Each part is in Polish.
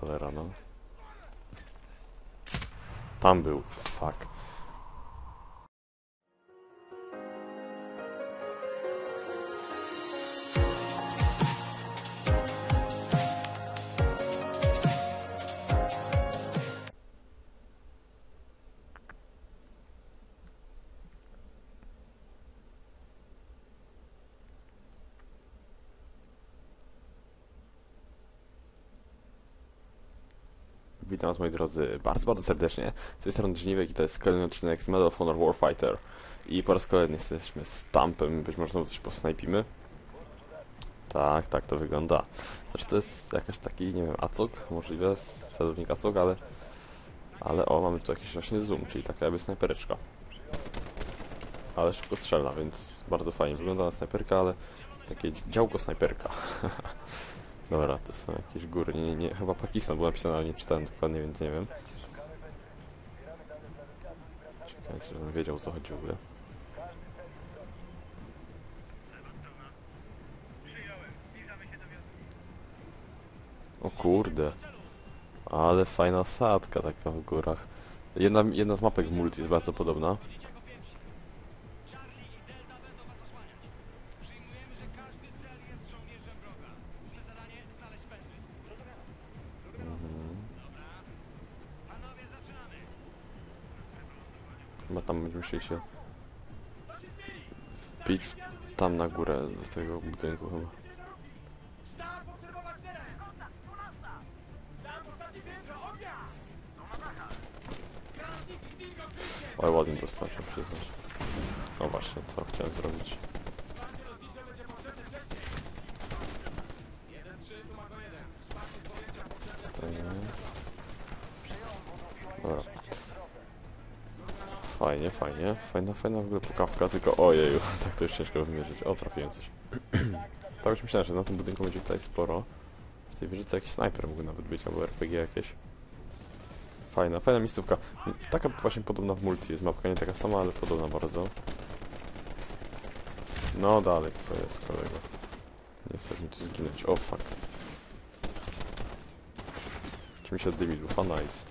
Cholera, no. Tam był, fuck. Drodzy bardzo, bardzo serdecznie. Z tej strony Żniwek i to jest kolejny odcinek z Medal of Honor Warfighter. I po raz kolejny jesteśmy z Tampem, być może znowu coś posnajpimy. Tak, tak to wygląda. Znaczy to jest jakaś taki, nie wiem, acog, możliwe, celownik acog, ale... Ale o, mamy tu jakiś właśnie zoom, czyli taka jakby snajpereczka. Ale szybko strzelna, więc bardzo fajnie wygląda na snajperka, ale takie działko snajperka. Dobra, to są jakieś góry, nie, nie, chyba Pakistan było napisane, ale nie czytałem dokładnie, więc nie wiem. Czekajcie, żebym wiedział o co chodzi w ogóle. O kurde. Ale fajna sadka taka w górach. Jedna, jedna z mapek multi jest bardzo podobna. Musieli się wbić w- tam na górę do tego budynku chyba. Oj, ładnie dostał się przyznać. No właśnie, co chciałem zrobić. Wsparcie lotnicze będzie potrzebne wcześniej! 1-3, tu ma go jeden. Wsparcie z powietrza potrzebne To wcześniej. jest... Dobra. Fajnie, fajnie. Fajna, fajna w ogóle pukawka, tylko ojeju, tak to już ciężko wymierzyć. O, trafiłem coś. tak już myślałem, że na tym budynku będzie tutaj sporo. W tej wieżyce jakiś snajper mógł nawet być, albo RPG jakieś. Fajna, fajna miejscówka. Taka właśnie podobna w multi jest mapka, nie taka sama, ale podobna bardzo. No dalej, co jest kolego? Nie chcesz mi tu zginąć, o fuck. Czy mi się dymi lufa? Nice.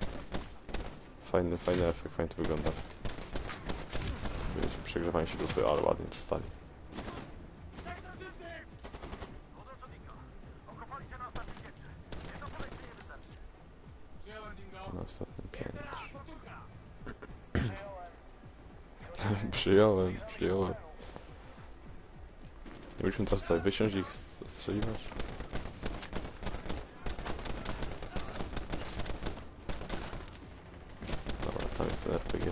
Fajny, fajny efekt, fajnie to wygląda. Wiecie, przegrzewanie się lufy, ale ładnie dostali. Na ostatnim piętrze. Przyjąłem, przyjąłem. Nie musimy teraz tutaj wysiąść i ich strzeliwać? Dobra, tam jest ten RPG.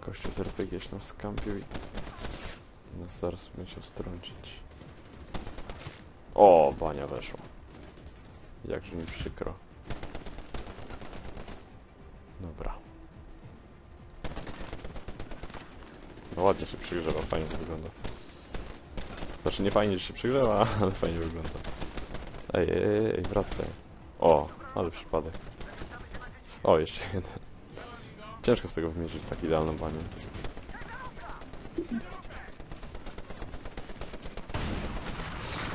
Kościół z RPG się tam skampił i... Nas zaraz chciał strącić. O, bania weszła. Jakże mi przykro. Dobra. No ładnie się przygrzewa, fajnie wygląda. Znaczy nie fajnie, że się przygrzewa, ale fajnie wygląda. Ej, ej, ej wracaj. O, ale przypadek. O, jeszcze jeden. Ciężko z tego wymierzyć tak idealną banię.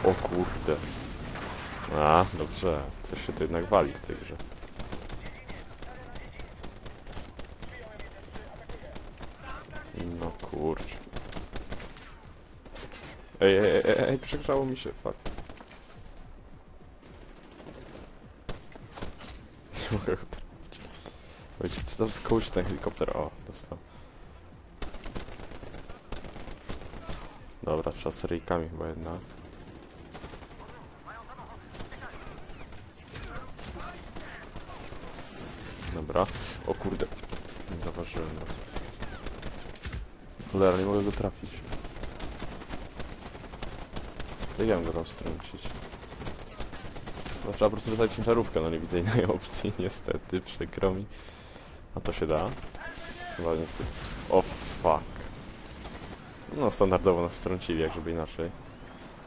O kurde. A, dobrze. Coś się tu jednak wali w tej grze. No kurczę. Ej, ej, ej, ej, przegrzało mi się, fuck. Nie mogę go trafić. Wiecie, co to jest kogoś ten helikopter? O, dostał. Dobra, trzeba seryjkami chyba jednak. Dobra. O kurde. Nie zauważyłem go. Cholera, nie mogę go trafić. Jak ja mam go tam strącić? No, trzeba po prostu wysłać ciężarówkę, no nie widzę innej opcji, niestety, przykro mi. A to się da? Chyba niestety. O fuck. No standardowo nas strącili, jak żeby inaczej.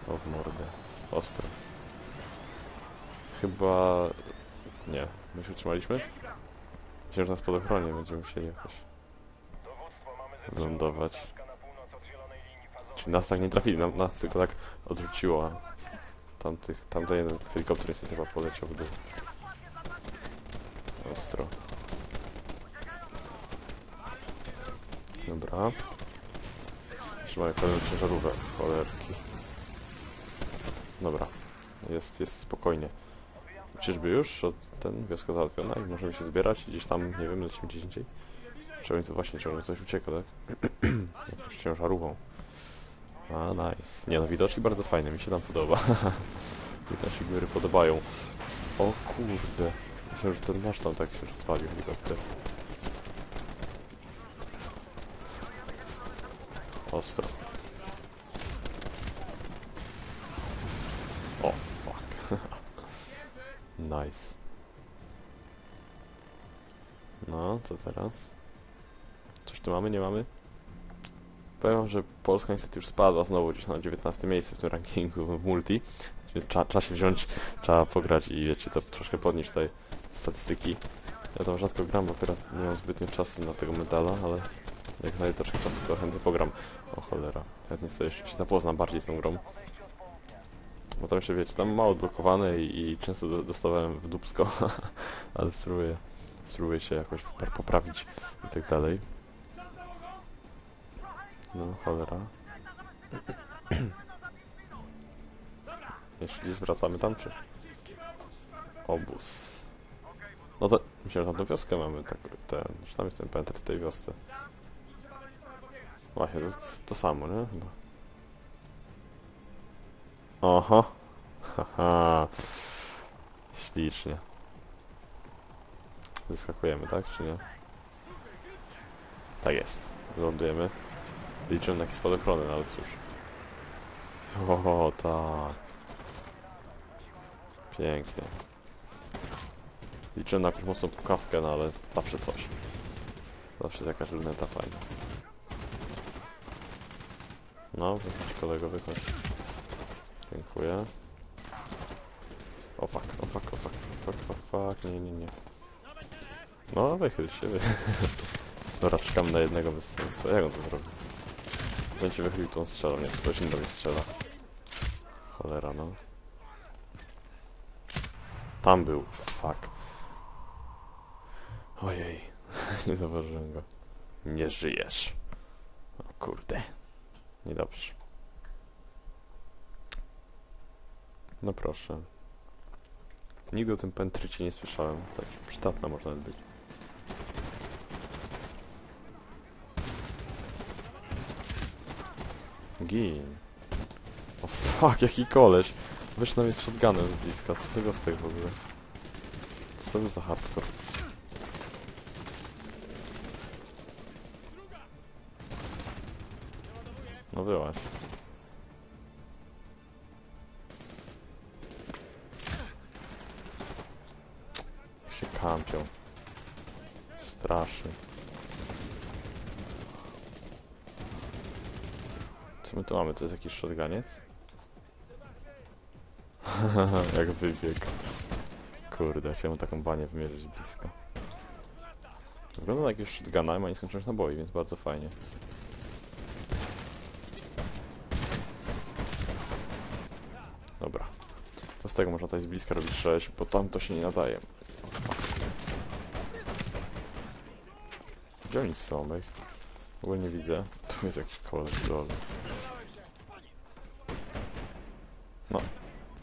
O w mordę. Ostro. Chyba... Nie. My się utrzymaliśmy? Myślę, że na spadochronie będziemy musieli jakoś lądować. Czyli nas tak nie trafili, nam, nas tylko tak odrzuciło. Tamtych, tamten jeden helikopter niestety chyba poleciał w dół. Ostro. Dobra. Jeszcze mamy pełną ciężarówkę, cholerki. Dobra. Jest, jest spokojnie. Czyżby już ten wioska załatwiona i możemy się zbierać gdzieś tam, nie wiem, lecimy gdzieś indziej? Mi to właśnie, ciągle coś ucieka, tak? Jakąś ciężarówką. A, nice. Nie no, widoczki bardzo fajne, mi się tam podoba. mi się góry podobają. O kurde. Myślałem, że ten nasz tam tak się rozwalił helikopter. Ostro. O, fuck. nice. No, co teraz? Coś tu mamy, nie mamy? Powiem wam, że Polska niestety już spadła znowu gdzieś na 19 miejsce w tym rankingu w multi, więc trzeba, trzeba się wziąć, trzeba pograć i wiecie, to troszkę podnieść tutaj statystyki. Ja tam rzadko gram, bo teraz nie mam zbytnio czasu na tego medala, ale jak znajdę troszkę czasu, to chętnie pogram. O cholera, chętnie sobie jeszcze się zapoznam bardziej z tą grą. Bo tam jeszcze wiecie, tam mało odblokowane i, i często do, dostawałem w dupsko, ale spróbuję, spróbuję się jakoś popra- poprawić i tak dalej. No, cholera. Jeszcze gdzieś wracamy tam, czy? Obóz. No to, myślałem, że tam tą wioskę mamy, tak, ten, że tam jest ten pętr w tej wiosce. Właśnie, to to samo, nie? Chyba. Oho. Haha. Ślicznie. Wyskakujemy, tak, czy nie? Tak jest. Lądujemy. Liczyłem na jakieś spadochrony, no ale cóż. O, tak. Pięknie. Liczyłem na jakąś mocną pukawkę, no ale zawsze coś. Zawsze jakaś luneta fajna. No, wychodź kolego, wychodź. Dziękuję. O fuck, o fuck, o fuck, o fuck, o fuck, nie, nie, nie. No, wychyl się, wy... Dobra, czekam na jednego bez sensu. Jak on to zrobi? Będzie wychylił tą strzelą, nie, to ktoś inny mnie strzela. Cholera, no. Tam był, fuck. Ojej, nie zauważyłem go. Nie żyjesz. O kurde. Niedobrze. No proszę. Nigdy o tym pentrycie nie słyszałem. Tak przydatna można być. Gin. O fuck, jaki koleś. Wyszedł na mnie z shotgunem z bliska. Co tego z tego w ogóle? Co to był za hardcore? Shotguniec? Jak wybieg. Kurde, chciałem taką banię wymierzyć blisko. Wygląda na jakiegoś shotguna i ma nieskończoność naboi, więc bardzo fajnie. Dobra. To z tego można tutaj z bliska robić 6, bo tam to się nie nadaje. Gdzie oni są? Ich w ogóle nie widzę. Tu jest jakiś koleś dole.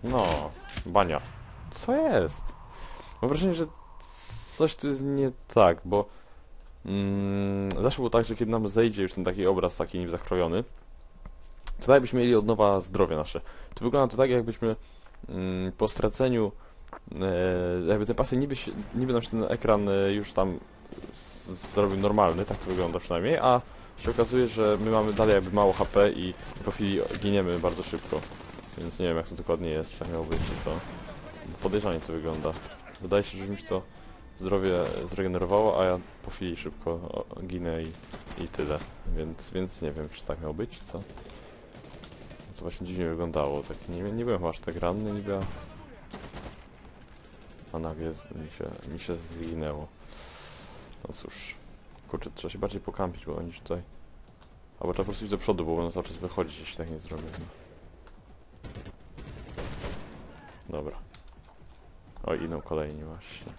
No. Bania. Co jest? Mam wrażenie, że coś tu jest nie tak, bo mm, zawsze było tak, że kiedy nam zejdzie już ten taki obraz taki niby zakrojony, to tak byśmy mieli od nowa zdrowie nasze. To wygląda to tak, jakbyśmy mm, po straceniu e, jakby ten pasy niby, niby nam się ten ekran e, już tam zrobił normalny, tak to wygląda przynajmniej, a się okazuje, że my mamy dalej jakby mało HP i po chwili giniemy bardzo szybko. Więc nie wiem jak to dokładnie jest, tak miało być, czy co. Podejrzanie to wygląda. Wydaje się, że mi się to zdrowie zregenerowało, a ja po chwili szybko ginę i, i tyle. Więc, więc nie wiem, czy tak miało być, czy co. To właśnie dziwnie wyglądało, tak nie, nie byłem aż tak ranny niby, a... A nagle mi się, mi się zginęło. No cóż. Kurczę, trzeba się bardziej pokampić, bo oni tutaj... Albo trzeba po prostu iść do przodu, bo będą cały czas wychodzić, jeśli tak nie zrobię. No. Dobra. O, idą kolejni właśnie.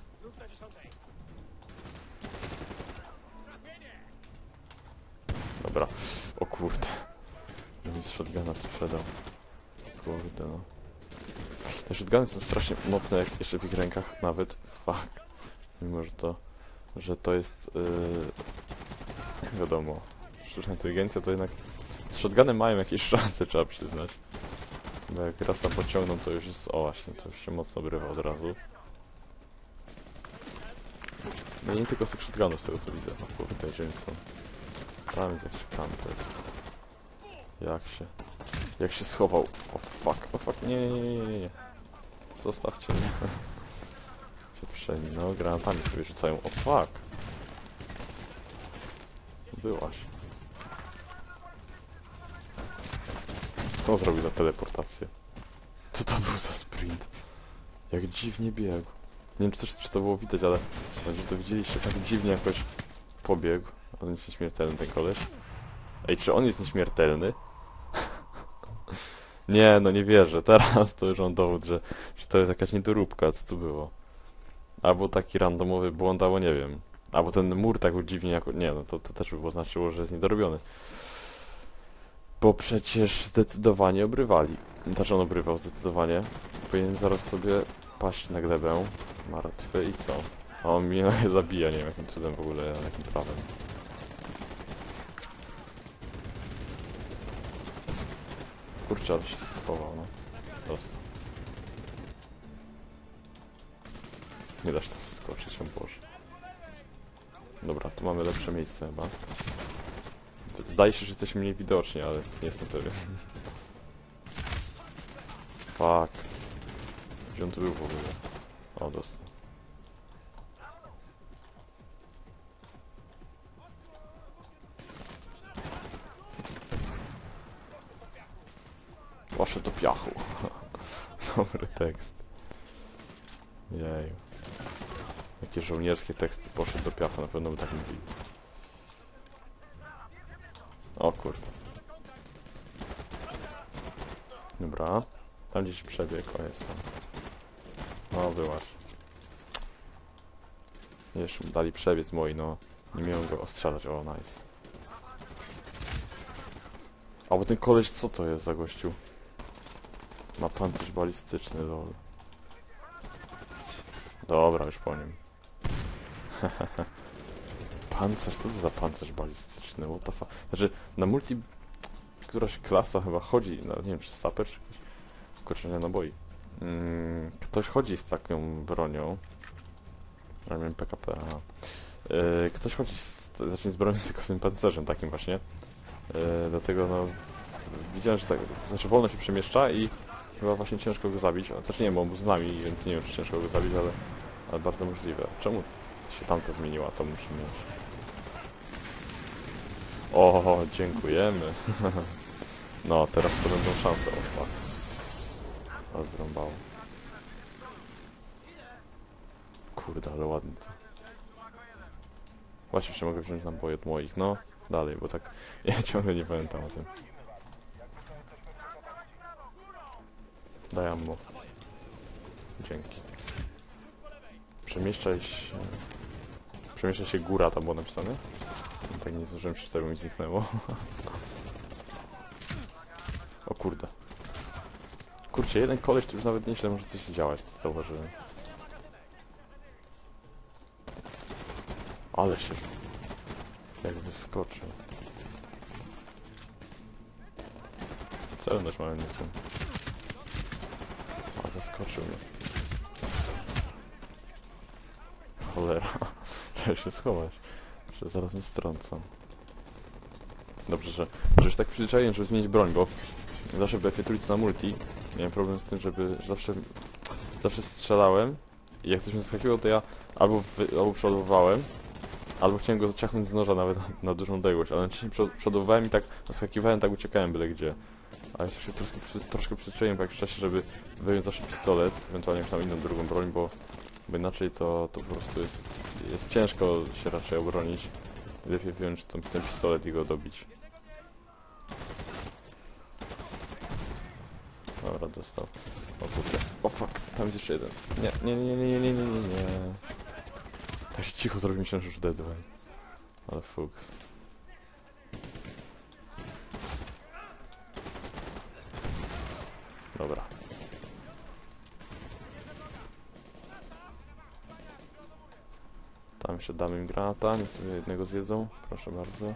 Dobra. O kurde. No mi z shotguna sprzedał. Kurde no. Te shotguny są strasznie mocne, jak jeszcze w ich rękach nawet. Fuck. Mimo, że to... Że to jest... Yy, wiadomo. Sztuczna inteligencja to jednak... Z shotgunem mają jakieś szanse, trzeba przyznać. Bo jak raz tam pociągną, to już jest... O właśnie, to już się mocno obrywa od razu. No i nie tylko z tych shotgunów, z tego co widzę. O kurde, gdzie są? Tam jest jakiś kamper. Jak się... Jak się schował? O fuck, o fuck, nie, nie, nie, nie, nie. Zostawcie mnie. Pieprzeni, no, granatami sobie rzucają. O fuck. Byłaś. Co on zrobił za teleportację? Co to był za sprint? Jak dziwnie biegł. Nie wiem, czy, też, czy to było widać, ale... że to widzieliście, tak dziwnie jakoś pobiegł. On jest nieśmiertelny, ten koleś. Ej, czy on jest nieśmiertelny? nie, no nie wierzę. Teraz to już mam dowód, że, że to jest jakaś niedoróbka. Co tu było? Albo taki randomowy błąd, albo nie wiem. Albo ten mur tak dziwnie jako... Nie, no to, to też by było znaczyło, że jest niedorobiony. Bo przecież zdecydowanie obrywali. Znaczy on obrywał zdecydowanie. Powinien zaraz sobie paść na glebę. Martwy i co? A on mnie zabija, nie wiem jakim cudem w ogóle, jakim prawem. Kurczę, ale się schował, no. Dostał. Nie dasz tam skoczyć, o Boże. Dobra, tu mamy lepsze miejsce chyba. Zdaje się, że jesteśmy mniej widoczni, ale nie jestem pewien. Fuck. Gdzie on tu był w ogóle? O, dostał. Wasze do piachu. Dobry tekst. Jej. Jakie żołnierskie teksty poszedł do piachu, na pewno by tak mówili. O kurde. Dobra. Tam gdzieś przebieg, o jest tam. O, wyłaś. Jeszcze dali przebiec moi, no. Nie miałem go ostrzelać, o nice. A bo ten koleś co to jest za gościu? Ma pancerz balistyczny, lol. Dobra, już po nim. pancerz, co to za pancerz balistyczny? What the fuck? Znaczy, na multi... Któraś klasa chyba chodzi, no nie wiem, czy saper, czy ktoś... Kurczę, nie naboi. Mm, ktoś chodzi z taką bronią. Ja PKP, aha. Yy, ktoś chodzi z, znaczy z bronią tylko z tym pancerzem takim właśnie. Yy, dlatego no... Widziałem, że tak... Znaczy wolno się przemieszcza i chyba właśnie ciężko go zabić. Znaczy nie, bo on był z nami, więc nie wiem, czy ciężko go zabić, ale... Ale bardzo możliwe. Czemu się tamta zmieniła? To muszę mieć. O, dziękujemy. no, teraz to będą szanse. O, fuck. Ale. Kurde, ale ładnie to. Właśnie jeszcze mogę wziąć naboje od moich. No, dalej, bo tak... Ja ciągle nie pamiętam o tym. Daj mu. Dzięki. Przemieszczaj się... Przemieszczaj się góra, tam było napisane? Tak nie zdążyłem przeczytać, bo mi zniknęło. o kurde. Kurczę, jeden koleś tu już nawet nieźle może coś zdziałać, to zauważyłem. Ale się... Jak wyskoczył. Celność mamy niezłą. A, zaskoczył mnie. Cholera. Trzeba się schować. Że zaraz mnie strącą. Dobrze, że, że już tak przyzwyczaiłem, żeby zmienić broń, bo zawsze w BF trójce na multi miałem problem z tym, żeby że zawsze, zawsze strzelałem i jak coś mnie zaskakiwało, to ja albo, wy, albo przeładowywałem, albo chciałem go zaciachnąć z noża nawet na, na dużą odległość, ale najczęściej przod- przodowywałem i tak zaskakiwałem, tak uciekałem byle gdzie. A jeszcze się troszkę, troszkę przyzwyczaiłem po jakimś czasie, żeby wyjąć zawsze pistolet, ewentualnie jakąś tam inną drugą broń, bo, bo inaczej to, to po prostu jest, jest ciężko się raczej obronić. Lepiej wziąć ten, ten pistolet i go dobić. Dobra, dostał. O kurde. O fuck, tam jest jeszcze jeden. Nie, nie, nie, nie, nie, nie, nie, nie. Tak się cicho zrobił, myślałem, że już deadway. Ale fuks. Jeszcze damy im granata, niech sobie jednego zjedzą. Proszę bardzo.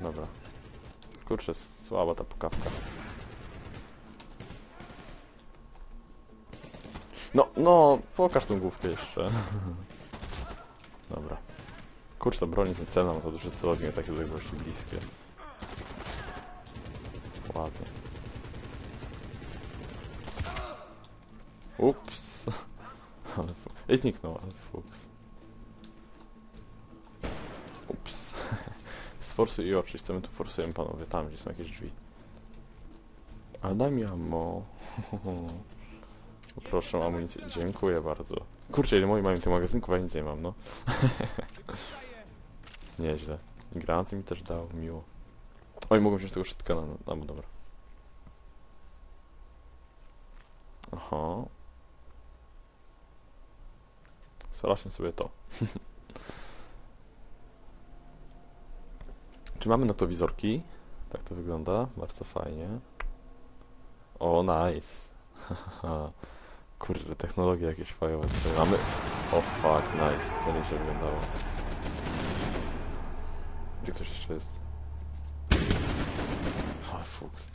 Dobra. Kurczę, słaba ta pukawka. No, no, pokaż tą główkę jeszcze. Dobra. Kurczę, broń jest celna, ma za duże celownik, takie odległości bliskie. Ładnie. Ups. Zniknął, ale fuks. Ups. Sforsuj i oczy. Co my tu forsujemy, panowie? Tam, gdzie są jakieś drzwi. A daj mi ammo. Poproszę o amunicję. Dziękuję bardzo. Kurczę, ile moi mają tych magazynków, a ja nic nie mam, no. Nieźle. I granaty mi też dał, miło. Oj, mogę wziąć tego shotguna, no, no dobra. Aha. Sprawdźmy sobie to. Czy mamy noktowizorki? Tak to wygląda, bardzo fajnie. O, nice. Kurde, technologie jakieś fajowe tutaj mamy. O fuck, nice. To nieźle wyglądało. Gdzie ktoś jeszcze jest? A, fuks.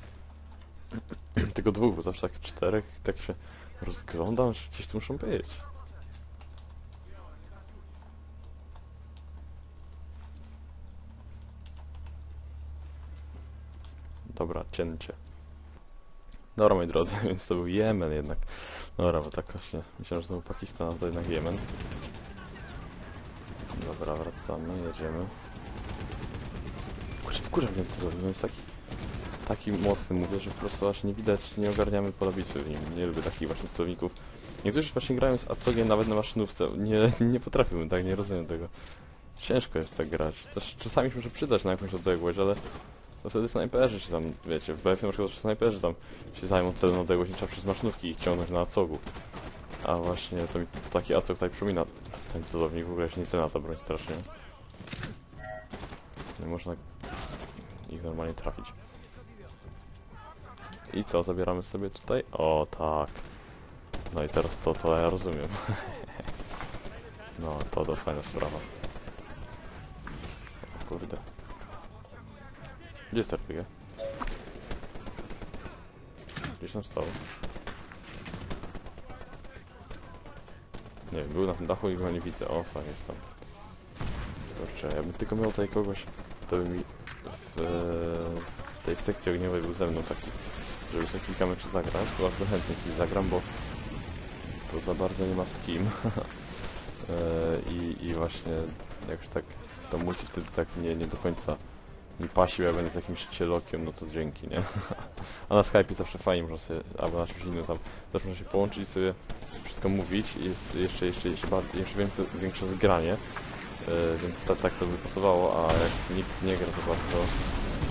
Tylko dwóch, bo zawsze tak czterech, tak się rozglądam, że gdzieś tu muszą być. Dobra, cięcie. Dobra, moi drodzy, więc to był Jemen jednak. Dobra, bo tak właśnie, myślałem, że to był Pakistan, a to jednak Jemen. Dobra, wracamy, jedziemy. Kurczę, wkurza mnie to zrobił, no jest taki... Taki mocny, mówię, że po prostu aż nie widać, nie ogarniamy pola bitwy w nim. Nie lubię takich właśnie celowników. Niektórzy właśnie grają z Acogiem nawet na maszynówce. Nie, nie potrafiłbym tak, nie rozumiem tego. Ciężko jest tak grać. Też czasami się może przydać na jakąś odległość, ale to wtedy snajperzy się tam, wiecie, w BF na przykład że snajperzy tam się zajmą nie trzeba przez maszynówki ich ciągnąć na Acogu. A właśnie to mi taki Acog tutaj przypomina ten celownik, w ogóle się nie cena ta broń strasznie. Nie można ich normalnie trafić. I co, zabieramy sobie tutaj? O, tak. No i teraz to, to ja rozumiem. no, to to fajna sprawa. O kurde. Gdzie jest RPG? Gdzieś tam stał. Nie wiem, był na tym dachu i go nie widzę. O, fajnie jest tam. Kurczę, ja bym tylko miał tutaj kogoś, kto by mi w, w tej sekcji ogniowej był ze mną taki, żeby sobie kilka meczy zagrać, to bardzo chętnie sobie zagram, bo to za bardzo nie ma z kim. E, I, I właśnie jakoś tak to multi tak nie, nie do końca mi pasił, jak będę z jakimś cielokiem, no to dzięki, nie? A na Skype'ie zawsze fajnie można sobie, albo na czymś innym tam, też można się połączyć i sobie wszystko mówić i jest jeszcze, jeszcze, jeszcze, bardziej, jeszcze więcej, większe zgranie. E, więc ta, tak to by pasowało, a jak nikt nie gra za bardzo,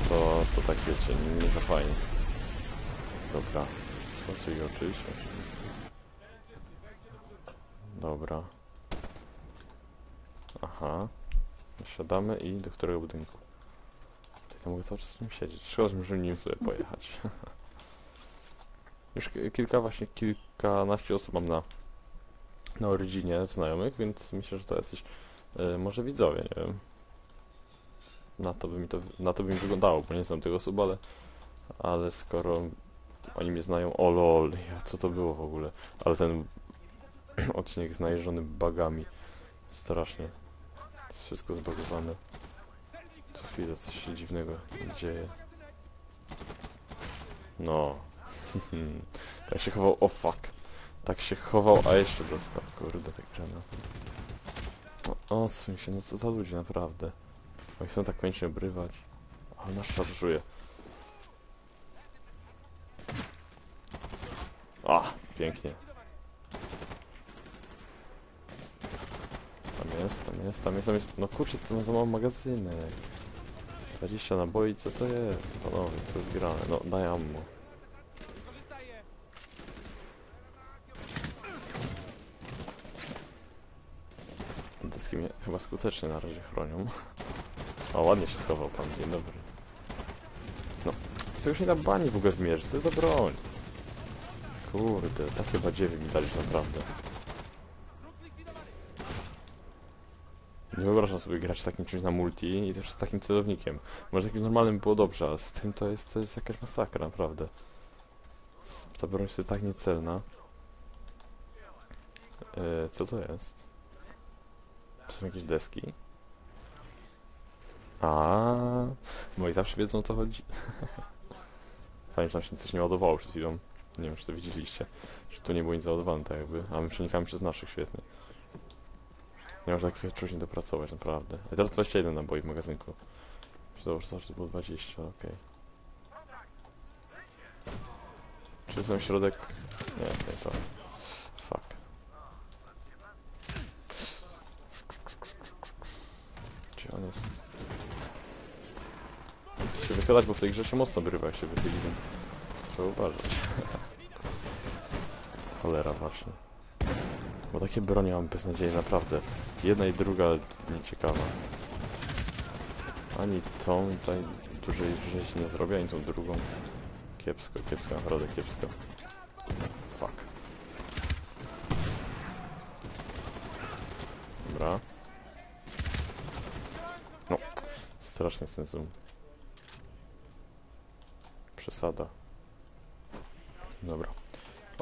to, to tak wiecie, nie, nie za fajnie. Dobra, skoczyli oczywiście, oczywiście. Dobra. Aha. Siadamy i do którego budynku? To mogę cały czas w nim siedzieć. Szkoda, że nim sobie pojechać. Już ki- kilka, właśnie kilkanaście osób mam na, na Originie znajomych, więc myślę, że to jesteś e, może widzowie, nie wiem. Na to by mi to, na to by mi wyglądało, bo nie znam tych osób, ale, ale skoro oni mnie znają, o lol, co to było w ogóle? Ale ten odcinek znajeżony bugami, strasznie. Jest wszystko zbagowane. Co chwilę coś się dziwnego dzieje. No. tak się chował, o fuck. Tak się chował, a jeszcze dostał. Kurde, tak granat. No, odsuń się, no co za ludzie, naprawdę. Oni chcą tak koniecznie obrywać. Ale nas szarżuje. A, pięknie. Tam jest, tam jest, tam jest, tam jest. No kurczę, to ma za mało magazynek. 20 naboi, co to jest? Panowie, co jest grane? No, daj ammo. Deski mnie chyba skutecznie na razie chronią. O, ładnie się schował pan, dzień dobry. No, tego się nie da bani w ogóle w mierz, co za broń? Kurde, takie badziewy mi daliś naprawdę. Nie wyobrażam sobie grać z takim czymś na multi i też z takim celownikiem. Może jakimś normalnym było dobrze, ale z tym to jest, to jest jakaś masakra, naprawdę. Ta broń jest tak niecelna. E, co to jest? To są jakieś deski? A, moi zawsze wiedzą o co chodzi. Fajnie, że tam się coś nie ładowało przed chwilą. Nie wiem, czy to widzieliście. Że tu nie było nic załadowane tak jakby, a my przenikamy przez naszych, świetnie. Nie można takich czegoś nie dopracować, naprawdę. A teraz 21 naboi w magazynku. Dobrze, zawsze to było 20, okej. Czy są środek? Nie, nie to. Fuck. Gdzie on jest? Nie chcę się wychylać, bo w tej grze się mocno brywa, jak się wychyli, więc trzeba uważać. Cholera, właśnie. Bo takie bronie mam beznadziejne, naprawdę. Jedna i druga nieciekawa. Ani tą tutaj dużej rzezi nie zrobię, ani tą drugą. Kiepsko, kiepsko, naprawdę kiepsko. Fuck. Dobra. No, straszny zoom. Przesada. Dobra.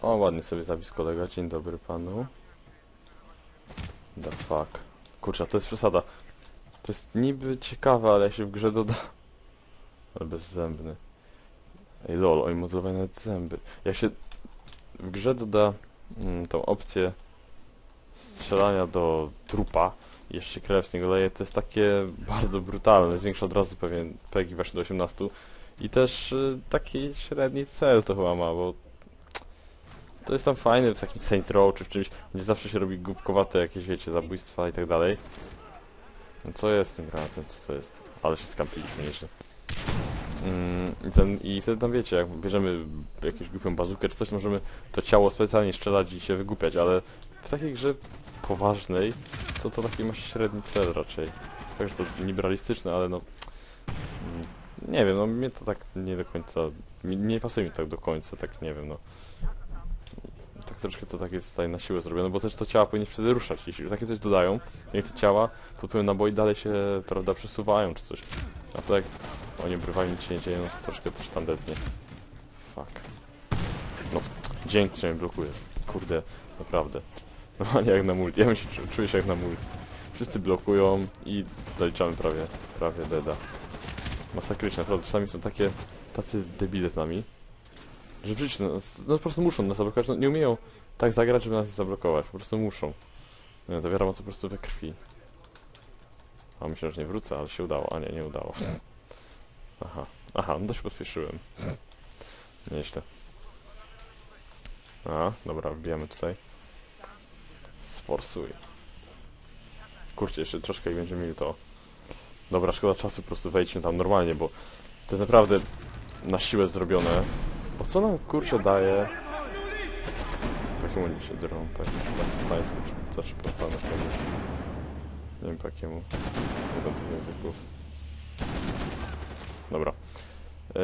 O, ładnie sobie zapis kolega. Dzień dobry panu. The fuck. Kurczę, to jest przesada. To jest niby ciekawe, ale jak się w grze doda... Ale bezzębny. Ej lol, oni modulowali nawet zęby. Jak się w grze doda mm, tą opcję strzelania do trupa jeszcze krew z niego leje, to jest takie bardzo brutalne. Zwiększa od razu pewien PEGI właśnie do 18. I też y, taki średni cel to chyba ma, bo to jest tam fajne w takim Saints Row czy w czymś, gdzie zawsze się robi głupkowate jakieś, wiecie, zabójstwa i tak dalej. No co jest tym granatem? Co to jest? Ale się skampiliśmy nieźle. Mm, i, I wtedy tam wiecie, jak bierzemy jakąś głupią bazukę czy coś, możemy to ciało specjalnie strzelać i się wygłupiać, ale w takiej grze poważnej, to to taki ma średni cel raczej. Tak, że to niby realistyczne, ale no... mm, Nie wiem, no mnie to tak nie do końca... mi- Nie pasuje mi tak do końca, tak nie wiem, no troszkę to tak jest tutaj na siłę zrobione, bo też to ciała powinien wtedy ruszać. Jeśli takie coś dodają, niech te ciała pod wpływem naboi dalej się, prawda, przesuwają czy coś. A to jak oni obrywają, nic się nie dzieje, no to troszkę też tandetnie. Fuck. No, dzięki, że mnie blokujesz. Kurde, naprawdę. No nie jak na multi, ja się czu- czuję się jak na multi. Wszyscy blokują i zaliczamy prawie, prawie deda. Masakryczne, naprawdę, czasami są takie, tacy debile z nami, że w życiu, no, no po prostu muszą nas zablokować, no, nie umieją tak zagrać, żeby nas nie zablokować, po prostu muszą. No, wiadomo, to po prostu we krwi. A myślę, że nie wrócę, ale się udało, a nie, nie udało. Aha, aha, no to się pospieszyłem. Nieźle. A, dobra, wbijamy tutaj. Sforsuj. Kurczę, jeszcze troszkę i będziemy mieli to. Dobra, szkoda czasu, po prostu wejdźmy tam normalnie, bo to jest naprawdę na siłę zrobione. Bo co nam kurczę daje? Jakiemu się drą, czy co, czy po panu Nie wiem po jakiemu. Nie znam tych języków. Dobra. Yy,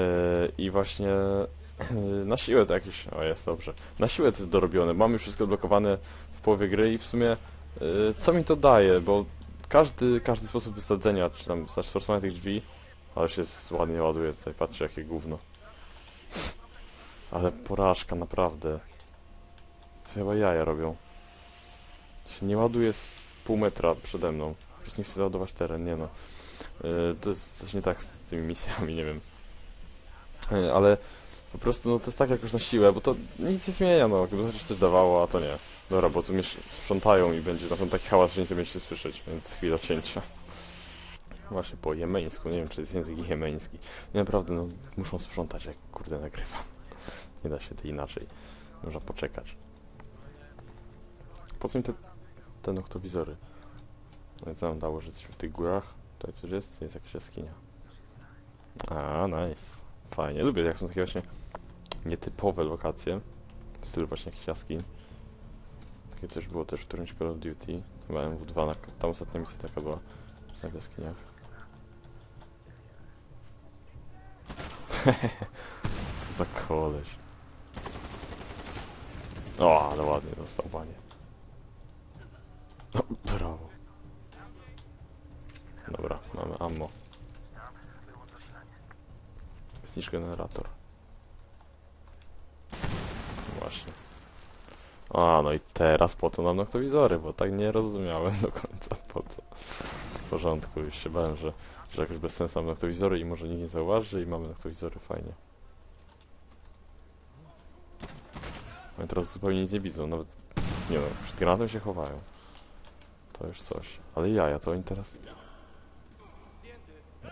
I właśnie yy, na siłę to jakieś... O, jest dobrze. Na siłę to jest dorobione. Mamy już wszystko odblokowane w połowie gry i w sumie yy, co mi to daje, bo każdy, każdy sposób wysadzenia, czy tam znaczy tych drzwi, ale się ładnie ładuje tutaj, patrzcie jakie gówno. Ale porażka, naprawdę. Chyba jaja robią. Się nie ładuje z pół metra przede mną. Przecież nie chcę załadować teren, nie no. Yy, to jest coś nie tak z tymi misjami, nie wiem. Yy, ale po prostu no to jest tak jakoś na siłę, bo to nic nie zmienia, no. Gdyby chociaż coś dawało, a to nie. Dobra, bo tu mnie sprzątają i będzie na pewno taki hałas, że nic nie będziecie słyszeć, więc chwila cięcia. Właśnie po jemeńsku, nie wiem czy to jest język jemeński. Nie, naprawdę, no muszą sprzątać jak kurde nagrywam. Nie da się to inaczej. Można poczekać. Po co mi te, te noktowizory? No i co nam dało, że jesteśmy w tych górach? Tutaj coś jest? Jest jakaś jaskinia. A, nice. Fajnie. Lubię, jak są takie właśnie nietypowe lokacje. W stylu właśnie jakiś jaskiń. Takie coś było też w którymś Call of Duty. Chyba MW2, na, tam ostatnia misja taka była. W jaskiniach. Co za koleś. O, ale ładnie dostał, panie. No, brawo. Dobra, mamy ammo. Zniszcz generator. Właśnie. A, no i teraz po to nam noktowizory, bo tak nie rozumiałem do końca po co. W porządku, już się bałem, że, że jakoś bez sensu mam noktowizory i może nikt nie zauważy i mamy noktowizory, fajnie. Oni teraz zupełnie nic nie widzą, nawet, nie wiem, przed granatem się chowają. To już coś. Ale jaja, to oni teraz...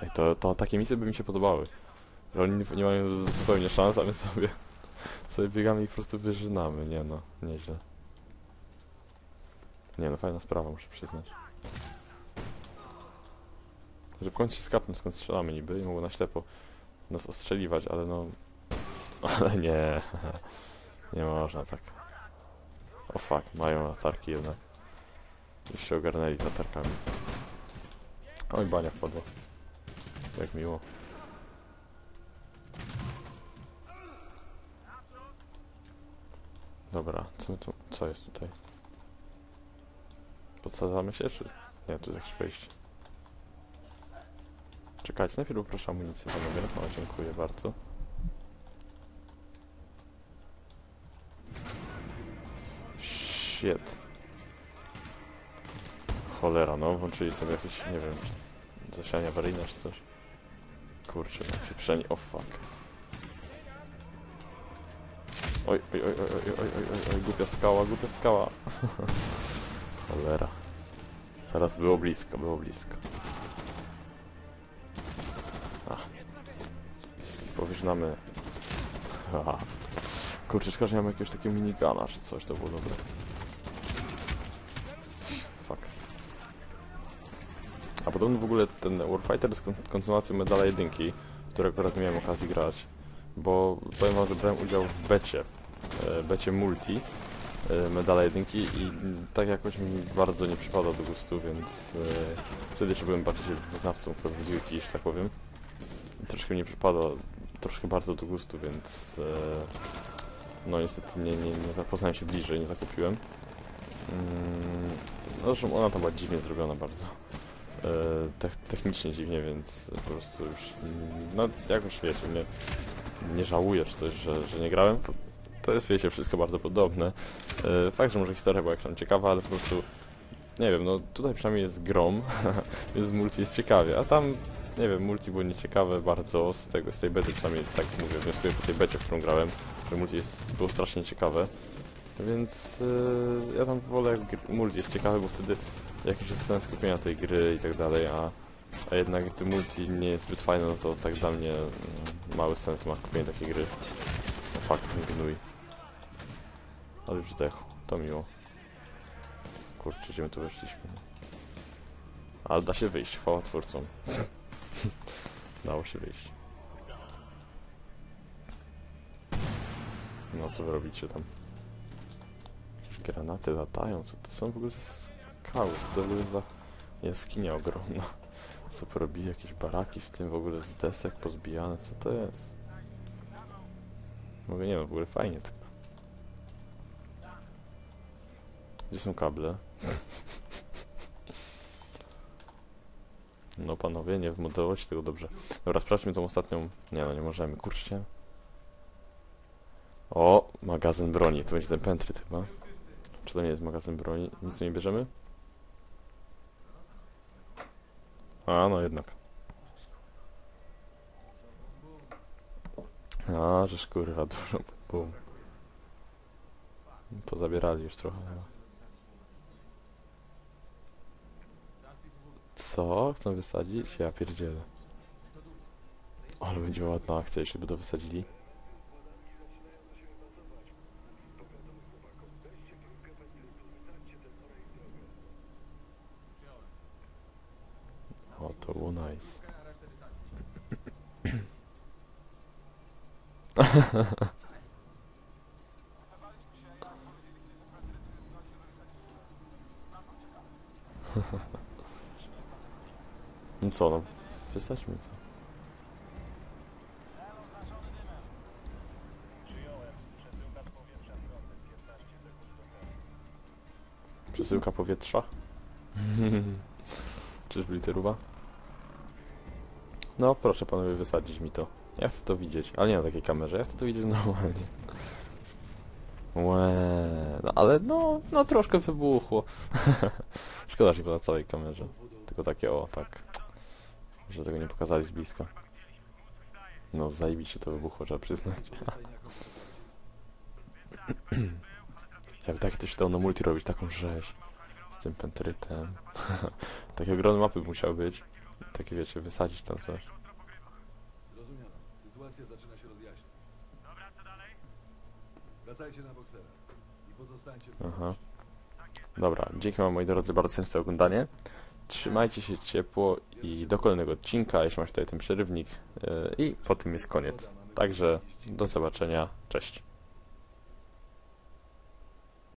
Ej, to, to takie misje by mi się podobały. Że oni nie mają zupełnie szans, a my sobie, sobie biegamy i po prostu wyżynamy. Nie no, nieźle. Nie no, fajna sprawa, muszę przyznać. Że w końcu się skapną skąd strzelamy niby i mogą na ślepo nas ostrzeliwać, ale no... Ale nie, nie można tak. O fuck, mają latarki jednak. Już się ogarnęli z latarkami. Oj, bania wpadła. Jak miło. Dobra, co tu... Co jest tutaj? Podsadzamy się, czy... Nie, tu jest jakieś wejście. Czekajcie, najpierw poproszę amunicję, panowie. O, dziękuję bardzo. shit. Cholera, no, włączyli sobie jakieś, nie wiem, zasianie awaryjne czy coś. Kurczę, się przeni... Oh fuck. Oj, oj, oj, oj, oj, oj, oj, oj, głupia skała, głupia skała. Cholera. Teraz było blisko, było blisko. Ach. Jeśli. Kurczę, szkoda, że nie mam jakiegoś takiego minigana czy coś, to było dobre. Podobno w ogóle ten Warfighter jest kon- kontynuacją medala jedynki, który akurat miałem okazji grać, bo powiem wam, że brałem udział w becie, e, becie multi e, medala jedynki i tak jakoś mi bardzo nie przypadał do gustu, więc e, wtedy jeszcze byłem bardziej wyznawcą Call of Duty, że tak powiem. Troszkę mi nie przypadał, troszkę bardzo do gustu, więc e, no niestety nie, nie, nie zapoznałem się bliżej, nie zakupiłem. Mm, no zresztą ona tam była dziwnie zrobiona bardzo. E, tech- technicznie dziwnie, więc po prostu już, no jakoś wiecie, nie, nie żałuję coś, że, że nie grałem. To jest wiecie, wszystko bardzo podobne. E, fakt, że może historia była jakaś tam ciekawa, ale po prostu, nie wiem, no tutaj przynajmniej jest grom, więc multi jest ciekawie, a tam, nie wiem, multi było nieciekawe bardzo z tego, z tej bety, przynajmniej tak mówię, wnioskuję po tej becie, w którą grałem, że multi jest, było strasznie ciekawe. Więc yy, ja tam wolę jak multi jest ciekawy, bo wtedy jakiś sens kupienia tej gry i tak dalej, a, a jednak gdy multi nie jest zbyt fajne, no to tak dla mnie mm, mały sens ma kupienie takiej gry. No ten gnój. Ale już zdechł, to miło. Kurczę, gdzie my tu weszliśmy? Ale da się wyjść, chwała twórcom. Dało się wyjść. No co wy robicie tam? Jakieś granaty latają, co to są w ogóle za skały, co to w ogóle za jaskinia ogromna. Co porobi jakieś baraki w tym w ogóle z desek pozbijane, co to jest? Mogę nie w ogóle fajnie tak. Gdzie są kable? No panowie, nie wmodelować tego dobrze. Dobra, sprawdźmy tą ostatnią... Nie no, nie możemy, kurczcie. O, magazyn broni. To będzie ten pentryt chyba. Czy to nie jest magazyn broni? Nic nie bierzemy? A, no jednak. A, żeż kurwa, dużo bum. Pozabierali już trochę. chyba. Co? Chcą wysadzić? Ja pierdzielę. Ale będzie ładna akcja, jeśli by to wysadzili. O, to było nice. No co, no, wysadźmy to. Przesyłka powietrza? Czyżby literuwa? No proszę panowie wysadzić mi to. Ja chcę to widzieć, ale nie na takiej kamerze, ja chcę to widzieć normalnie. Łe, no ale no, no troszkę wybuchło. Szkoda, że nie na całej kamerze. Tylko takie o, tak. Że tego nie pokazali z bliska. No zajebiście to wybuchło, trzeba przyznać. Jakby tak to się dało na multi robić, taką rzeź. Z tym pentrytem. Takie ogromne mapy musiały być. Takie wiecie, wysadzić tam coś. Wracajcie na boksera i pozostańcie Aha. Dobra, dzięki wam moi drodzy bardzo za oglądanie. Trzymajcie się ciepło i do kolejnego odcinka, jeśli masz tutaj ten przerywnik. Yy, I po tym jest koniec. Także do zobaczenia. Cześć.